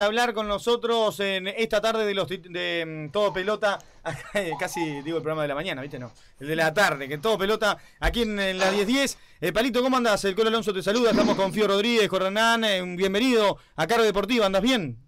hablar con nosotros en esta tarde de los de mm, todo pelota, casi digo el programa de la mañana, ¿viste? No, el de la tarde, que todo pelota aquí en, la 1010. Eh, Palito, ¿cómo andas? El Colo Alonso te saluda, estamos con Fío Rodríguez, con Hernán, eh, bienvenido a Cargo Deportiva, ¿andas bien?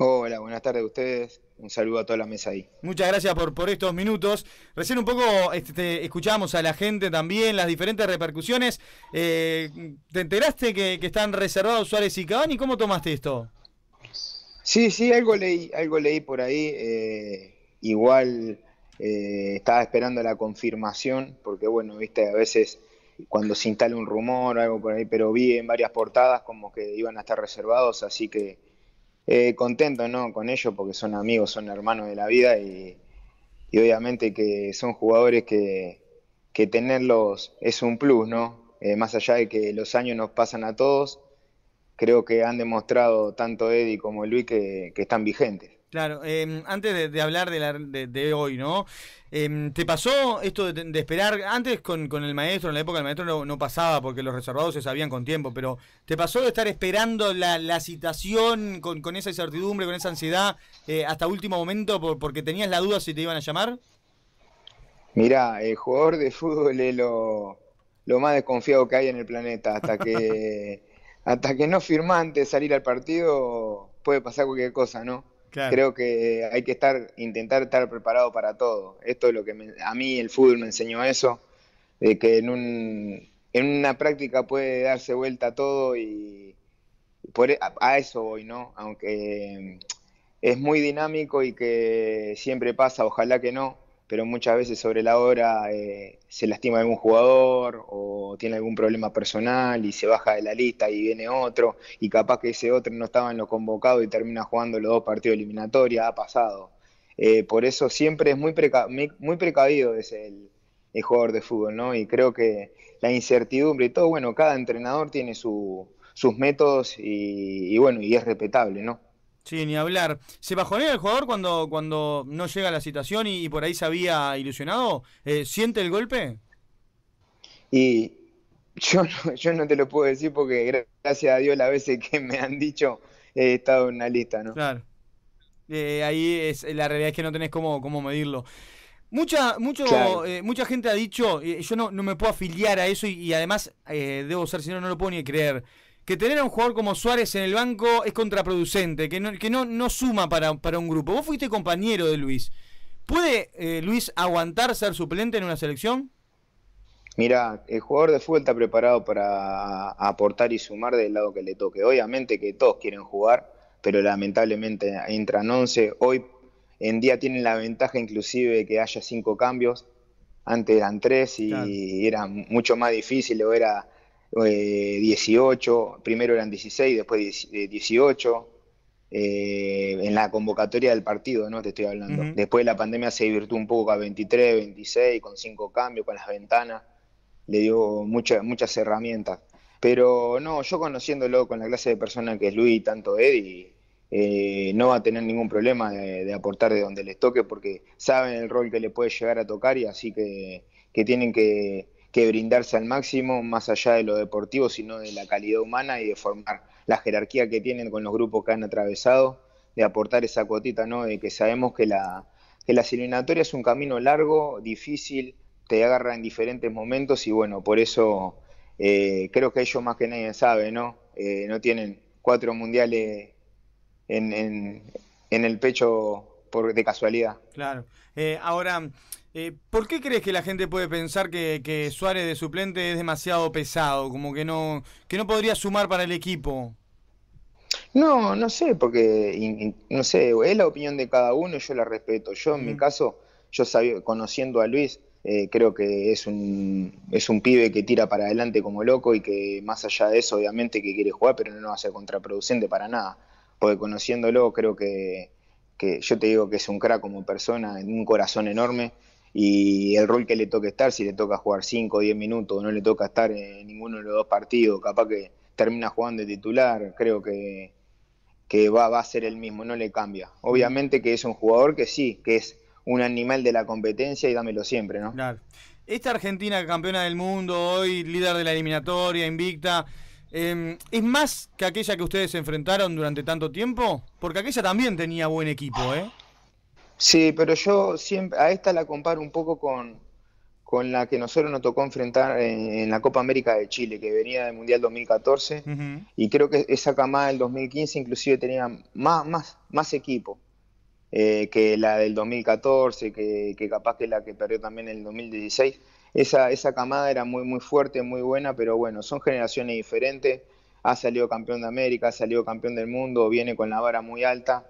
Hola, buenas tardes a ustedes. Un saludo a toda la mesa ahí. Muchas gracias por, por estos minutos. Recién un poco este, escuchamos a la gente también, las diferentes repercusiones. Eh, ¿Te enteraste que, que están reservados Suárez y Cavani? ¿Cómo tomaste esto? Sí, sí, algo leí, algo leí por ahí. Eh, igual eh, estaba esperando la confirmación, porque bueno, viste, a veces cuando se instala un rumor algo por ahí, pero vi en varias portadas como que iban a estar reservados, así que eh, contento, ¿no? Con ellos, porque son amigos, son hermanos de la vida y, obviamente que son jugadores que, que tenerlos es un plus, ¿no? más allá de que los años nos pasan a todos creo que han demostrado tanto Eddie como Luis que, están vigentes. Claro, em, antes de, hablar de, hoy, ¿no? Em, ¿Te pasó esto de, esperar? Antes con, el maestro, en la época del maestro no, pasaba porque los reservados se sabían con tiempo, pero ¿te pasó de estar esperando la, citación con, esa incertidumbre, con esa ansiedad eh, hasta último momento porque tenías la duda si te iban a llamar? Mira, el jugador de fútbol es lo, lo más desconfiado que hay en el planeta, hasta que hasta que no firma antes de salir al partido, puede pasar cualquier cosa, ¿no? Creo que hay que estar, intentar estar preparado para todo. Esto es lo que a mí el fútbol me enseñó eso, de que en, un, en una práctica puede darse vuelta todo y por, e, a, eso voy, ¿no? Aunque es muy dinámico y que siempre pasa, ojalá que no, pero muchas veces sobre la hora eh, se lastima algún jugador o tiene algún problema personal y se baja de la lista y viene otro y capaz que ese otro no estaba en lo convocado y termina jugando los dos partidos eliminatorios, ha pasado. Eh, por eso siempre es muy, muy precavido ese el, jugador de fútbol, ¿no? Y creo que la incertidumbre y todo, bueno, cada entrenador tiene sus métodos y, y bueno, y es respetable, ¿no? Sí, ni hablar. ¿Se bajonea el jugador cuando, cuando no llega la situación y, por ahí se había ilusionado? Eh, ¿Siente el golpe? Y yo no, yo no te lo puedo decir porque gracias a Dios las veces que me han dicho he estado en una lista, ¿no? Claro. Eh, ahí es la realidad es que no tenés cómo, cómo medirlo. Mucha, mucho, eh, mucha gente ha dicho, yo no, no me puedo afiliar a eso y, y además debo ser, si no, no lo puedo ni creer que tener a un jugador como Suárez en el banco es contraproducente, que no, que no, no suma para, para un grupo. Vos fuiste compañero de Luis. ¿Puede eh, Luis aguantar ser suplente en una selección? Mira, el jugador de fútbol está preparado para aportar y sumar del lado que le toque. Obviamente que todos quieren jugar, pero lamentablemente entran 11. Hoy en día tienen la ventaja inclusive de que haya cinco cambios. Antes eran tres y era mucho más difícil o era 18, eh, primero eran 16, después 18, eh, en la convocatoria del partido, ¿no? Te estoy hablando. Después de la pandemia se divirtió un poco a 23, 26, con cinco cambios, con las ventanas, le dio muchas muchas herramientas. Pero no, yo conociéndolo con la clase de persona que es Luis y tanto Eddie, eh, no va a tener ningún problema de, aportar de donde les toque porque saben el rol que le puede llegar a tocar y así que tienen que que brindarse al máximo, más allá de lo deportivo, sino de la calidad humana y de formar la jerarquía que tienen con los grupos que han atravesado, de aportar esa cuotita, ¿no? De que sabemos que la, que la eliminatoria es un camino largo, difícil, te agarra en diferentes momentos y bueno, por eso eh, creo que ellos más que nadie sabe, ¿no? Eh, no tienen cuatro mundiales en, en, en el pecho por, de casualidad. Claro. Eh, ahora, eh, ¿Por qué crees que la gente puede pensar que, Suárez de suplente es demasiado pesado, como que no, que no podría sumar para el equipo? No, no sé, porque no sé, es la opinión de cada uno y yo la respeto. Yo en mi caso, yo sabía, conociendo a Luis, eh, creo que es un, es un pibe que tira para adelante como loco y que más allá de eso, obviamente que quiere jugar, pero no va a ser contraproducente para nada. Porque conociéndolo, creo que, que yo te digo que es un crack como persona, un corazón enorme y el rol que le toca estar, si le toca jugar 5 o 10 minutos, no le toca estar en ninguno de los dos partidos, capaz que termina jugando de titular, creo que, que va, va a ser el mismo, no le cambia. Obviamente que es un jugador que sí, que es un animal de la competencia y dámelo siempre, ¿no? Claro. Esta Argentina campeona del mundo, hoy líder de la eliminatoria, invicta, Em, ¿Es más que aquella que ustedes enfrentaron durante tanto tiempo? Porque aquella también tenía buen equipo, ¿eh? Sí, pero yo siempre a esta la comparo un poco con, con la que nosotros nos tocó enfrentar en, la Copa América de Chile, que venía del Mundial 2014, y creo que esa camada del 2015 inclusive tenía más, más, más equipo eh, que la del 2014, que, que, capaz que la que perdió también en el 2016. Esa, esa camada era muy, muy fuerte, muy buena, pero bueno, son generaciones diferentes. Ha salido campeón de América, ha salido campeón del mundo, viene con la vara muy alta.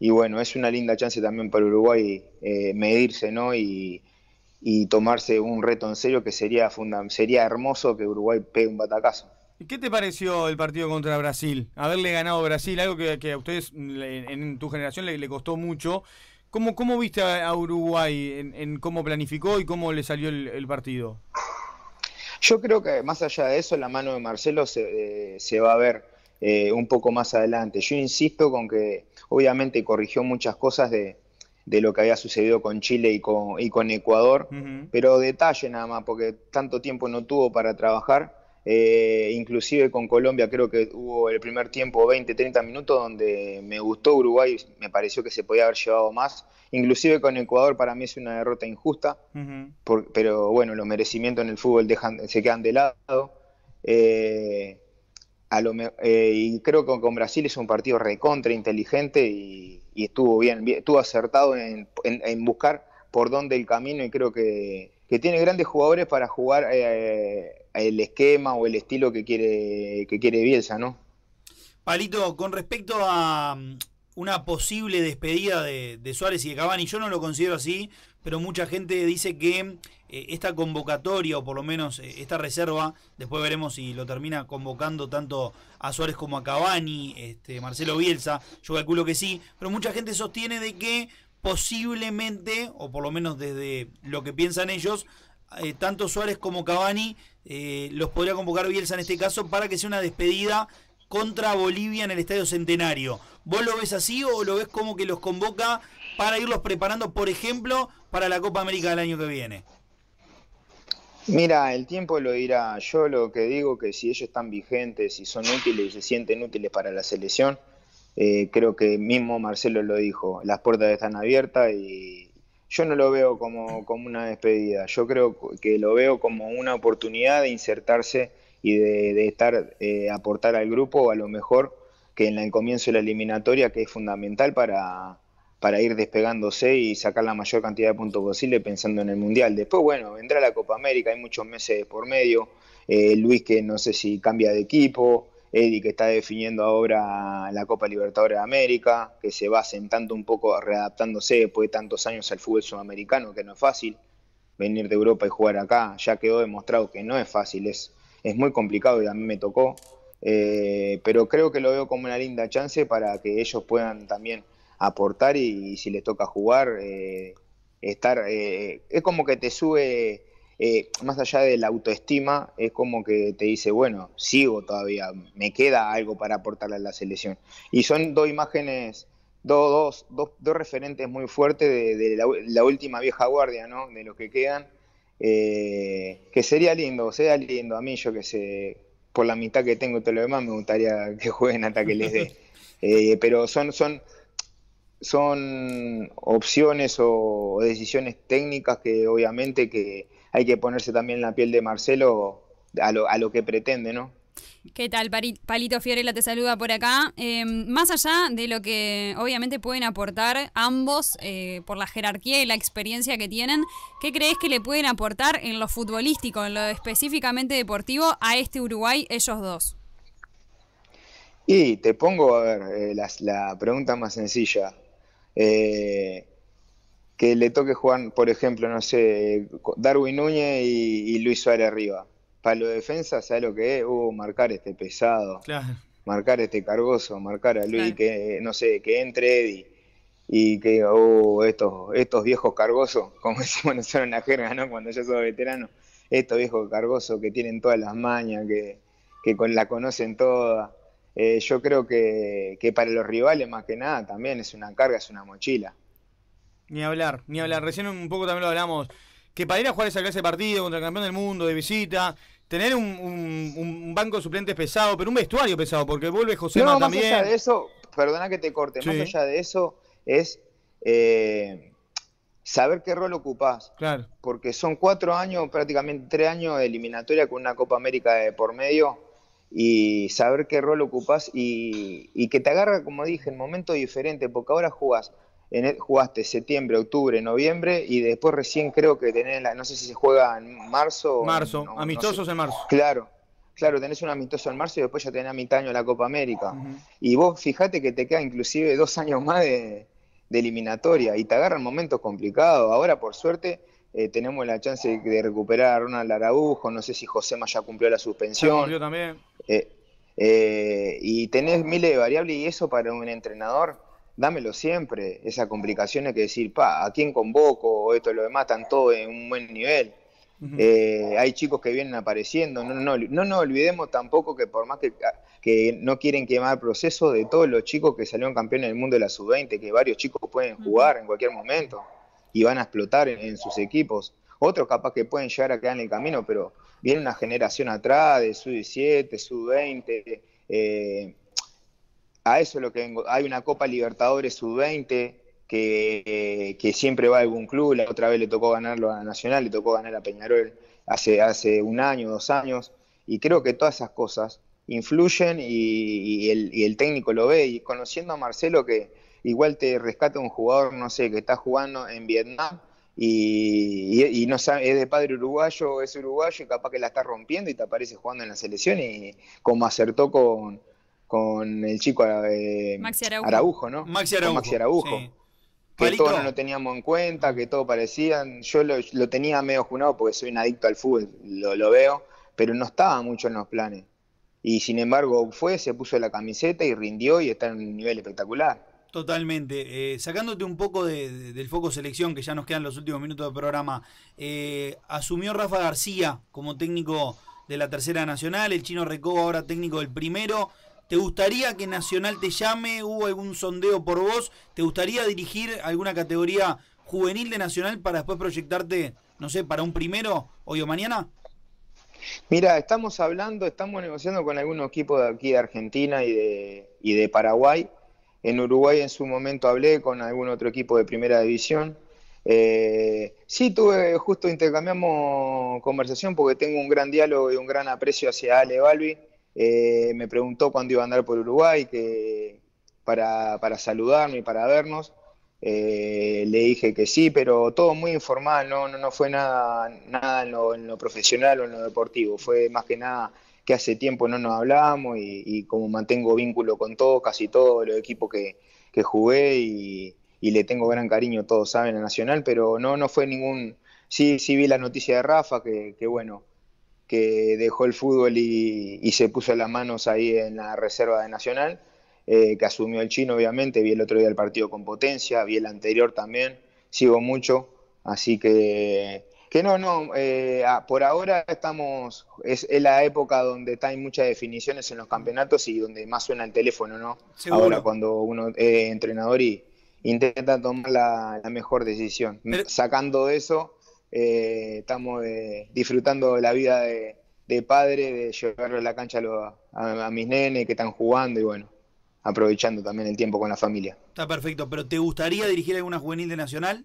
Y bueno, es una linda chance también para Uruguay eh, medirse, ¿no? Y, y tomarse un reto en serio que sería, sería hermoso que Uruguay pegue un batacazo. ¿Y qué te pareció el partido contra Brasil? Haberle ganado a Brasil, algo que, a ustedes en, tu generación le, costó mucho. ¿Cómo, cómo viste a, Uruguay en, cómo planificó y cómo le salió el, partido? Yo creo que más allá de eso, la mano de Marcelo se, eh, se va a ver eh, un poco más adelante. Yo insisto con que obviamente corrigió muchas cosas de, de lo que había sucedido con Chile y con, y con Ecuador, pero detalle nada más, porque tanto tiempo no tuvo para trabajar. Eh, inclusive con Colombia creo que hubo el primer tiempo 20, 30 minutos donde me gustó Uruguay, me pareció que se podía haber llevado más. Inclusive con Ecuador para mí es una derrota injusta, pero bueno, los merecimientos en el fútbol dejan, se quedan de lado. Eh, eh, y creo que con Brasil es un partido recontra inteligente y, estuvo bien, estuvo acertado en, buscar por dónde el camino y creo que, tiene grandes jugadores para jugar eh, el esquema o el estilo que quiere, que quiere Bielsa, ¿no? Palito, con respecto a mm, una posible despedida de, de Suárez y de Cavani, yo no lo considero así, pero mucha gente dice que eh, esta convocatoria, o por lo menos eh, esta reserva, después veremos si lo termina convocando tanto a Suárez como a Cavani, este, Marcelo Bielsa, yo calculo que sí, pero mucha gente sostiene de que posiblemente, o por lo menos desde lo que piensan ellos, eh, tanto Suárez como Cavani los podría convocar Bielsa en este caso para que sea una despedida contra Bolivia en el Estadio Centenario. ¿Vos lo ves así o lo ves como que los convoca para irlos preparando, por ejemplo, para la Copa América del año que viene? Mira, el tiempo lo dirá. Yo lo que digo que si ellos están vigentes y son útiles y se sienten útiles para la selección, eh, creo que mismo Marcelo lo dijo, las puertas están abiertas y yo no lo veo como, como una despedida, yo creo que lo veo como una oportunidad de insertarse y de, estar, eh, aportar al grupo, a lo mejor que en el comienzo de la eliminatoria, que es fundamental para, para ir despegándose y sacar la mayor cantidad de puntos posible pensando en el Mundial. Después, bueno, vendrá la Copa América, hay muchos meses por medio, eh, Luis que no sé si cambia de equipo, Eddie que está definiendo ahora la Copa Libertadores de América, que se va sentando un poco, readaptándose después de tantos años al fútbol sudamericano, que no es fácil venir de Europa y jugar acá, ya quedó demostrado que no es fácil, es, es muy complicado y a mí me tocó, eh, pero creo que lo veo como una linda chance para que ellos puedan también aportar y, si les toca jugar, eh, estar, eh, es como que te sube, eh, más allá de la autoestima, es como que te dice, bueno, sigo todavía, me queda algo para aportarle a la selección. Y son dos imágenes, dos, dos, dos, referentes muy fuertes de, la, última vieja guardia, ¿no? De los que quedan. que sería lindo, sería lindo a mí, yo que sé, por la mitad que tengo y todo lo demás, me gustaría que jueguen hasta que les dé. pero son, son, son opciones o decisiones técnicas que obviamente que hay que ponerse también la piel de Marcelo a lo, a lo que pretende, ¿no? ¿Qué tal? Palito Fiorella te saluda por acá. Em, más allá de lo que obviamente pueden aportar ambos eh, por la jerarquía y la experiencia que tienen, ¿qué crees que le pueden aportar en lo futbolístico, en lo específicamente deportivo a este Uruguay, ellos dos? Y te pongo, a ver, eh, la pregunta más sencilla. Eh, que le toque jugar, por ejemplo, no sé, Darwin Núñez y, Luis Suárez arriba. Para lo de defensa, ¿sabes lo que es? Uh, marcar este pesado, marcar este cargoso, marcar a Luis que, no sé, que entre Eddie y que, uh, estos, estos viejos cargosos, como decimos nosotros en la jerga, ¿no? Cuando yo soy veterano, estos viejos cargosos que tienen todas las mañas, que, que con, la conocen todas eh, yo creo que, para los rivales más que nada también es una carga, es una mochila. Ni hablar, ni hablar. Recién un poco también lo hablamos, que para ir a jugar esa clase de partido contra el campeón del mundo, de visita, tener un, banco de suplentes pesado, pero un vestuario pesado, porque vuelve José no, más allá de eso, perdona que te corte, más allá de eso es eh, saber qué rol ocupás. Claro. Porque son cuatro años, prácticamente tres años de eliminatoria con una Copa América de por medio y saber qué rol ocupás y, y que te agarra, como dije, en momentos diferentes, porque ahora jugás en jugaste septiembre, octubre, noviembre y después recién creo que tenés, la, no sé si se juega en marzo. Marzo, amistosos en marzo. Claro, claro, tenés un amistoso en marzo y después ya tenés a mitad año la Copa América. Y vos fijate que te queda inclusive dos años más de, eliminatoria y te agarran momentos complicados. Ahora, por suerte, eh, tenemos la chance de recuperar a Ronald Araujo, no sé si Josema ya cumplió la suspensión. Cumplió también. Eh, eh, y tenés miles de variables y eso para un entrenador dámelo siempre. Esa complicación es que decir, pa, ¿a quién convoco? O esto, lo demás, están todos en un buen nivel. Eh, hay chicos que vienen apareciendo. No, no, no, nos olvidemos tampoco que por más que, que no quieren quemar proceso de todos los chicos que salieron campeones del mundo de la sub-20, que varios chicos pueden jugar en cualquier momento y van a explotar en, sus equipos. Otros capaz que pueden llegar a quedar en el camino, pero viene una generación atrás de sub-17, sub-20. Eh, a eso es lo que vengo. Hay una Copa Libertadores Sub-20 que, que, siempre va a algún club. La otra vez le tocó ganarlo a Nacional, le tocó ganar a Peñarol hace, hace un año, dos años. Y creo que todas esas cosas influyen y, el, técnico lo ve. Y conociendo a Marcelo, que igual te rescata un jugador, no sé, que está jugando en Vietnam y, no sabe, es de padre uruguayo, es uruguayo y capaz que la está rompiendo y te aparece jugando en la selección y como acertó con, con el chico eh, Araujo. ¿no? Maxi Araujo. Maxi Araujo. Que todos no lo teníamos en cuenta, que todo parecían. Yo lo, tenía medio junado porque soy un adicto al fútbol, lo, veo, pero no estaba mucho en los planes. Y sin embargo fue, se puso la camiseta y rindió y está en un nivel espectacular. Totalmente. Eh, sacándote un poco del foco selección, que ya nos quedan los últimos minutos del programa, eh, asumió Rafa García como técnico de la Tercera Nacional, el chino Recoba ahora técnico del primero. ¿Te gustaría que Nacional te llame? ¿Hubo algún sondeo por vos? ¿Te gustaría dirigir alguna categoría juvenil de Nacional para después proyectarte, no sé, para un primero hoy o mañana? Mira, estamos hablando, estamos negociando con algunos equipos de aquí de Argentina y de, y de Paraguay. En Uruguay en su momento hablé con algún otro equipo de primera división. Eh, sí, tuve, justo intercambiamos conversación porque tengo un gran diálogo y un gran aprecio hacia Ale Balbi eh, me preguntó cuándo iba a andar por Uruguay que, para, para saludarme y para vernos. Eh, le dije que sí, pero todo muy informal, no, no, fue nada, nada en lo, profesional o en lo deportivo, fue más que nada que hace tiempo no nos hablamos y, como mantengo vínculo con todo, casi todos los equipos que, jugué y, le tengo gran cariño, todos saben, a Nacional, pero no, no fue ningún... Sí, sí vi la noticia de Rafa, que, que bueno, que dejó el fútbol y, se puso las manos ahí en la reserva de Nacional, eh, que asumió el chino, obviamente. Vi el otro día el partido con potencia, vi el anterior también, sigo mucho, así que. Que no, no, eh, ah, por ahora estamos, es, la época donde hay muchas definiciones en los campeonatos y donde más suena el teléfono, ¿no? Ahora cuando uno es entrenador y intenta tomar la, mejor decisión. Sacando eso, eh, estamos eh, disfrutando la vida de, padre, de llevarlo a la cancha a, mis nenes que están jugando y bueno, aprovechando también el tiempo con la familia. Está perfecto, pero ¿te gustaría dirigir alguna juvenil de Nacional?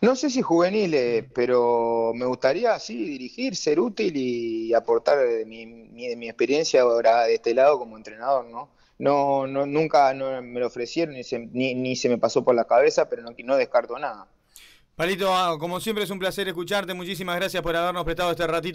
No sé si juveniles, pero me gustaría, sí, dirigir, ser útil y aportar de mi, mi, experiencia ahora de este lado como entrenador, ¿no? No, no nunca me lo ofrecieron ni se, ni, se me pasó por la cabeza, pero no, no descarto nada. Palito, como siempre es un placer escucharte. Muchísimas gracias por habernos prestado este ratito.